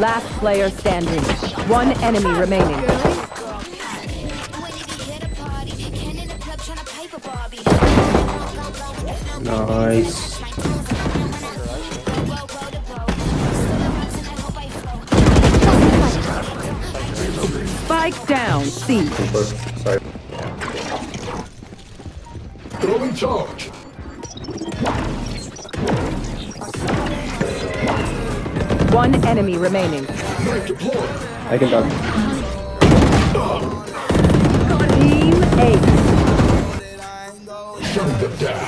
Last player standing. One enemy remaining. Nice. Spike down. C. Sorry. Throwing charge. One enemy remaining. I can dunk. Team Ace. Shutting them down.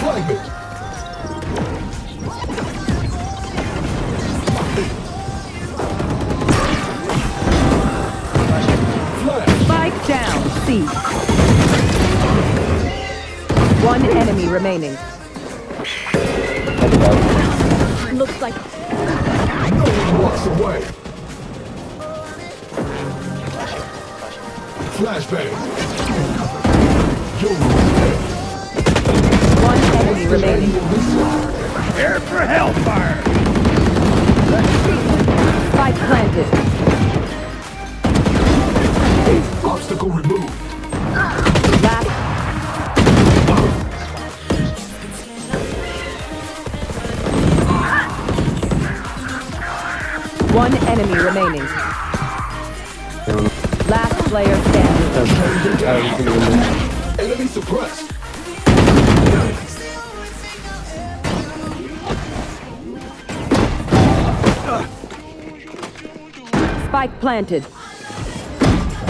Fragment. Flash. Spike down. C. One enemy remaining. Looks like No one walks away. Flashbang. Yo, One enemy remaining. Last player standing. You can remove. Enemy suppressed. Spike planted.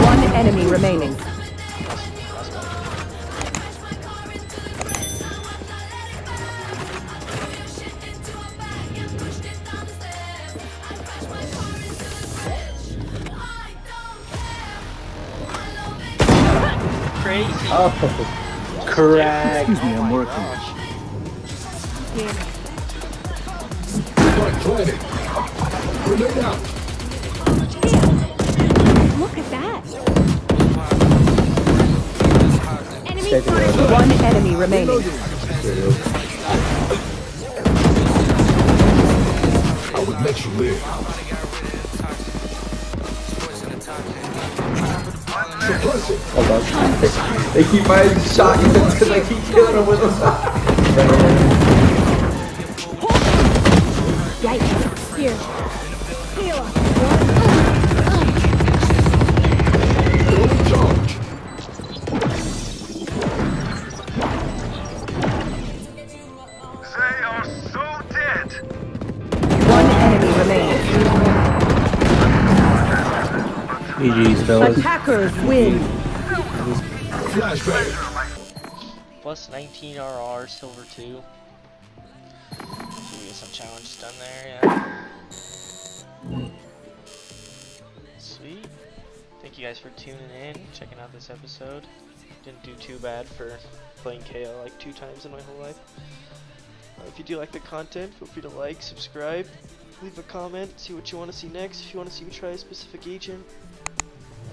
One enemy remaining. Crazy. Oh, correct. Excuse me, I'm working. Spike planted. Grenade out. Look at that. Enemy Take it spotted. away. One enemy remaining. I would let you live. On. They keep buying shotguns because I keep killing them with them. GG's, fellas. Attackers win. Flashbang. Plus 19 RR, silver 2. Should we get some challenges done there, yeah. Sweet. Thank you guys for tuning in, checking out this episode. Didn't do too bad for playing Kay/o like two times in my whole life. Uh, if you do like the content, feel free to like, subscribe, leave a comment, see what you want to see next, if you want to see me try a specific agent.